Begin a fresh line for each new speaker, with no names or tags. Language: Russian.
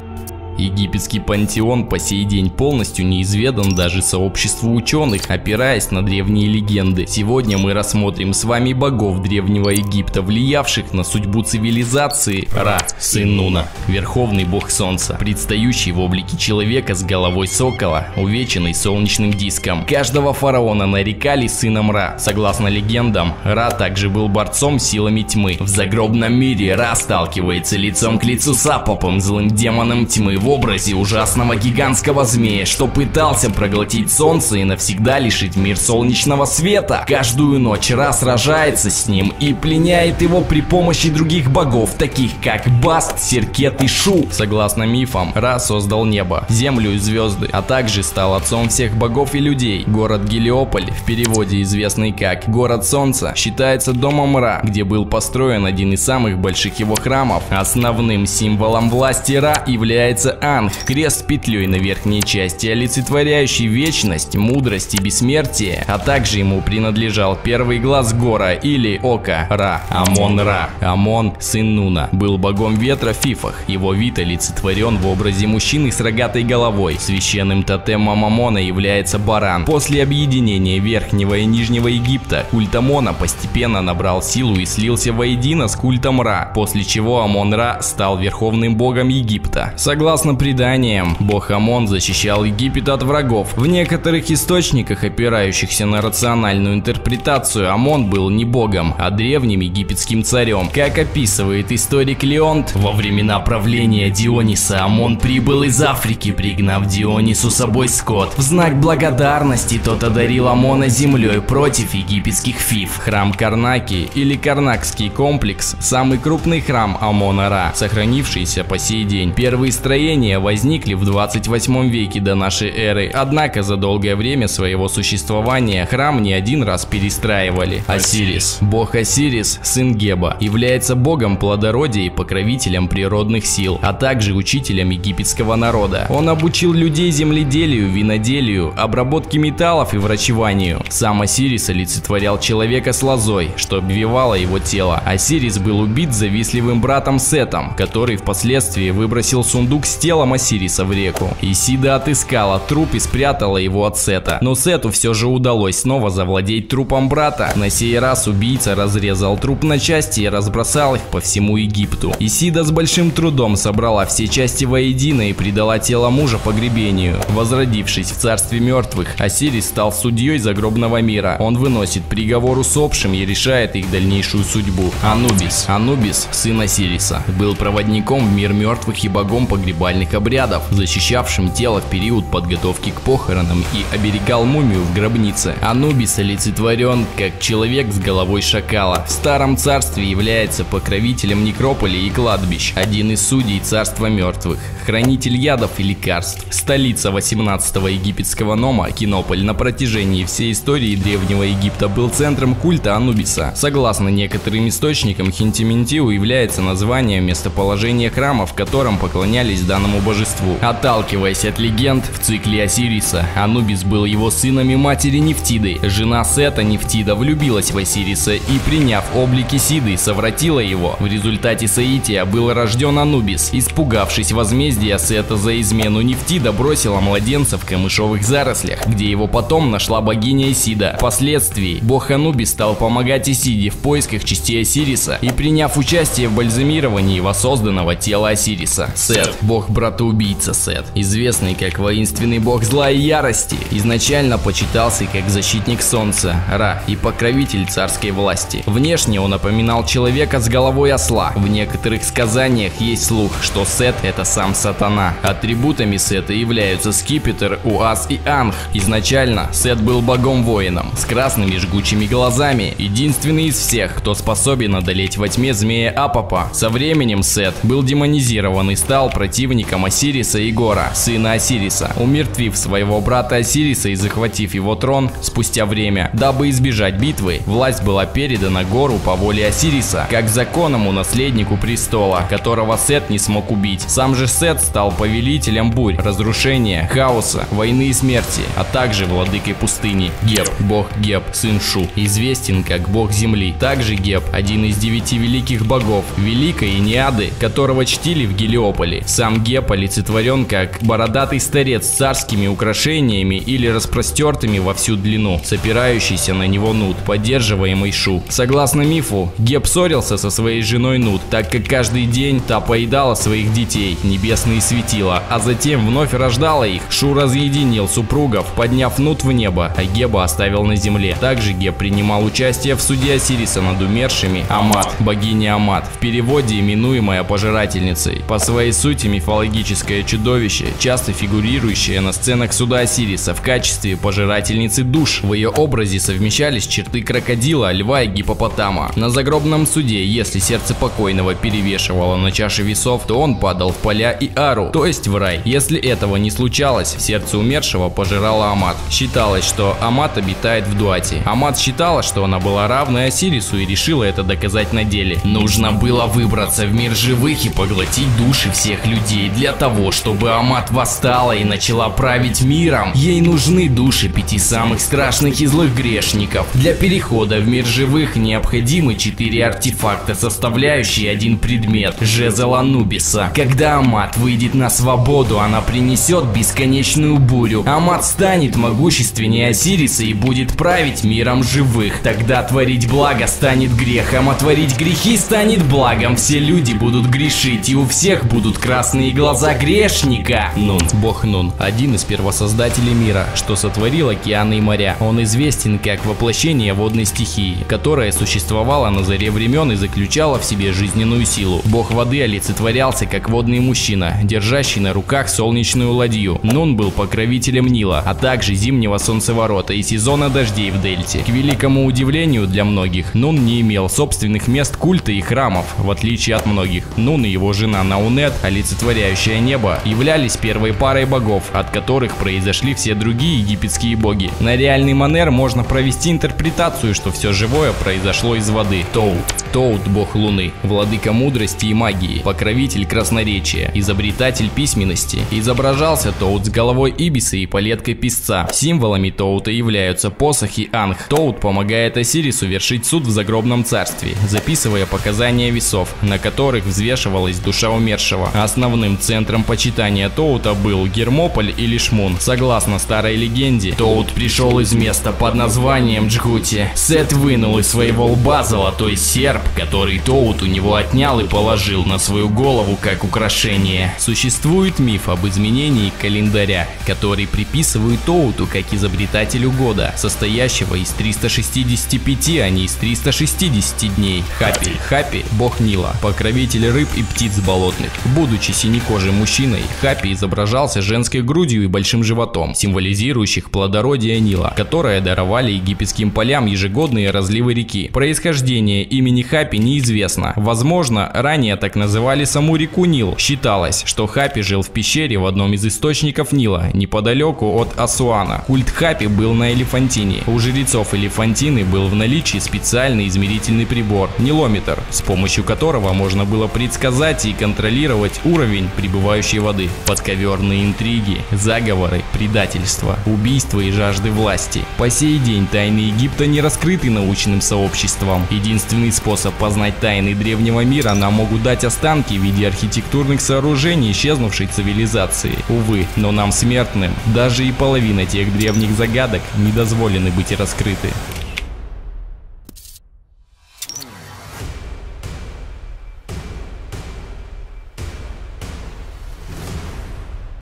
Thank you. Египетский пантеон по сей день полностью неизведан даже сообществу ученых, опираясь на древние легенды. Сегодня мы рассмотрим с вами богов Древнего Египта, влиявших на судьбу цивилизации. Ра, сын Нуна, верховный бог солнца, предстающий в облике человека с головой сокола, увеченный солнечным диском. Каждого фараона нарекали сыном Ра. Согласно легендам, Ра также был борцом силами тьмы. В загробном мире Ра сталкивается лицом к лицу с Апопом, злым демоном тьмы, образе ужасного гигантского змея, что пытался проглотить солнце и навсегда лишить мир солнечного света. Каждую ночь Ра сражается с ним и пленяет его при помощи других богов, таких как Баст, Серкет и Шу. Согласно мифам, Ра создал небо, землю и звезды, а также стал отцом всех богов и людей. Город Гелиополь, в переводе известный как Город Солнца, считается домом Ра, где был построен один из самых больших его храмов. Основным символом власти Ра является Анх, крест с петлей на верхней части, олицетворяющий вечность, мудрость и бессмертие, а также ему принадлежал первый глаз Гора или Ока Ра, Амон-Ра. Амон, сын Нуна, был богом ветра в Фифах. Его вид олицетворен в образе мужчины с рогатой головой. Священным тотемом Амона является баран. После объединения Верхнего и Нижнего Египта культ Амона постепенно набрал силу и слился воедино с культом Ра, после чего Амон-Ра стал верховным богом Египта. Согласно преданиям, бог Амон защищал Египет от врагов. В некоторых источниках, опирающихся на рациональную интерпретацию, Амон был не богом, а древним египетским царем. Как описывает историк Леонт, во времена правления Диониса Амон прибыл из Африки, пригнав Дионису собой скот. В знак благодарности тот одарил Амона землей против египетских фиф. Храм Карнаки или Карнакский комплекс – самый крупный храм Амона-Ра, сохранившийся по сей день. Первые строения возникли в 28 веке до нашей эры, однако за долгое время своего существования храм не один раз перестраивали. Осирис. Бог Осирис, сын Геба, является богом плодородия и покровителем природных сил, а также учителем египетского народа. Он обучил людей земледелию, виноделию, обработке металлов и врачеванию. Сам Осирис олицетворял человека с лозой, что обвивало его тело. Осирис был убит завистливым братом Сетом, который впоследствии выбросил сундук с телом Осириса в реку. Исида отыскала труп и спрятала его от Сета. Но Сету все же удалось снова завладеть трупом брата. На сей раз убийца разрезал труп на части и разбросал их по всему Египту. Исида с большим трудом собрала все части воедино и предала тело мужа погребению. Возродившись в царстве мертвых, Осирис стал судьей загробного мира. Он выносит приговор усопшим и решает их дальнейшую судьбу. Анубис. Анубис, сын Осириса, был проводником в мир мертвых и богом погребальных обрядов, защищавшим тело в период подготовки к похоронам и оберегал мумию в гробнице. Анубис олицетворен как человек с головой шакала. В Старом Царстве является покровителем некрополей и кладбищ, один из судей Царства Мертвых, хранитель ядов и лекарств. Столица 18-го египетского нома, Кинополь, на протяжении всей истории Древнего Египта был центром культа Анубиса. Согласно некоторым источникам, Хинтиментиу является названием местоположения храма, в котором поклонялись данному божеству. Отталкиваясь от легенд, в цикле Осириса, Анубис был его сыном и матери Нефтиды. Жена Сета Нефтида влюбилась в Осириса и, приняв облик Исиды, совратила его. В результате соития был рожден Анубис. Испугавшись возмездия Сета за измену, Нефтида бросила младенца в камышовых зарослях, где его потом нашла богиня Исида. Впоследствии бог Анубис стал помогать Исиде в поисках частей Осириса и приняв участие в бальзамировании воссозданного тела Осириса. Сет, бог-братоубийца Сет, известный как воинственный бог зла и ярости, изначально почитался как защитник солнца, Ра и покровитель царской власти. Внешне он напоминал человека с головой осла. В некоторых сказаниях есть слух, что Сет это сам сатана. Атрибутами Сета являются скипетр, уаз и анх. Изначально Сет был богом-воином, с красными жгучими глазами, единственный из всех, кто способен одолеть во тьме змея Апопа. Со временем Сет был демонизирован и стал противником Осириса и Гора, сына Осириса, умертвив своего брата Осириса и захватив его трон спустя время. Дабы избежать битвы, власть была передана Гору по воле Осириса, как законному наследнику престола, которого Сет не смог убить. Сам же Сет стал повелителем бурь, разрушения, хаоса, войны и смерти, а также владыкой пустыни. Геб, бог Геб, сын Шу, известен как бог земли. Также Геб, один из девяти великих богов, великой Иниады, которого чтили в Гелиополе. Сам Геб олицетворен как бородатый старец с царскими украшениями или распростертыми во всю длину, с на него Нут, поддерживаемый Шу. Согласно мифу, Геб ссорился со своей женой Нут, так как каждый день та поедала своих детей, небесные светила, а затем вновь рождала их. Шу разъединил супругов, подняв Нут в небо, а Геба оставил на земле. Также Геб принимал участие в суде Осириса над умершими Амат, богиня Амат, в переводе именуемая пожирательницей. По своей сути мифологическое чудовище, часто фигурирующее на сценах суда Осириса в качестве пожирательницы душ. В ее образе совмещались черты крокодила, льва и гипопотама. На загробном суде, если сердце покойного перевешивало на чаше весов, то он падал в поля и ару, то есть в рай. Если этого не случалось, сердце умершего пожирало Амат. Считалось, что Амат обитает в Дуате. Амат считала, что она была равной Осирису и решила это доказать на деле. Нужно было выбраться в мир живых и поглотить души всех людей для того, чтобы Амат восстала и начала править миром. Ей нужны души пяти самых страшных и злых грешников. Для перехода в мир живых необходимы четыре артефакта, составляющие один предмет – жезл Анубиса. Когда Амат выйдет на свободу, она принесет бесконечную бурю. Амат станет могущественнее Осириса и будет править миром живых. Тогда творить благо станет грехом, а творить грехи станет благом. Все люди будут грешить, и у всех будут красные глаза грешника. Нун, бог Нун, один из первосоздателей мира, что сотворил океаны и моря. Он известен как воплощение водной стихии, которая существовала на заре времен и заключала в себе жизненную силу. Бог воды олицетворялся как водный мужчина, держащий на руках солнечную ладью. Нун был покровителем Нила, а также зимнего солнцеворота и сезона дождей в Дельте. К великому удивлению для многих, Нун не имел собственных мест культа и храмов, в отличие от многих. Нун и его жена Наунет, олицетворяющая небо, являлись первой парой богов, от которых произошли все другие египетские боги. На реальный манер можно провести интерпретацию, что все живое произошло из воды. Тоут. Тоут – бог луны, владыка мудрости и магии, покровитель красноречия, изобретатель письменности. Изображался Тоут с головой Ибиса и палеткой песца. Символами Тоута являются посох и анх. Тоут помогает Осирису вершить суд в загробном царстве, записывая показания весов, на которых взвешивалась душа умершего. Основным центром почитания Тоута был Гермополь или Шмун. Согласно старой легенде, Тоут пришел из места под названием Джгути. Сет вынул из своего лба золотой серп, который Тоут у него отнял и положил на свою голову как украшение. Существует миф об изменении календаря, который приписывают Тоуту как изобретателю года, состоящего из 365, а не из 360 дней. Хапи. Хапи – бог Нила, покровитель рыб и птиц болотных. Будучи синекожим мужчиной, Хапи изображался женской грудью и большим животом, символизирующих плодородие Нила, которое даровали египетским полям ежегодные разливы реки. Происхождение имени Хапи неизвестно. Возможно, ранее так называли саму реку Нил. Считалось, что Хапи жил в пещере в одном из источников Нила, неподалеку от Асуана. Культ Хапи был на Элефантине. У жрецов Элефантины был в наличии специальный измерительный прибор – нилометр, с помощью которого можно было предсказать и контролировать уровень прибывающей воды. Подковерные интриги, заговоры, предательство, убийства и жажды власти. По сей день тайны Египта не раскрыты научным сообществом. Единственный способ познать тайны древнего мира нам могут дать останки в виде архитектурных сооружений исчезнувшей цивилизации. Увы, но нам смертным даже и половина тех древних загадок не дозволены быть раскрыты.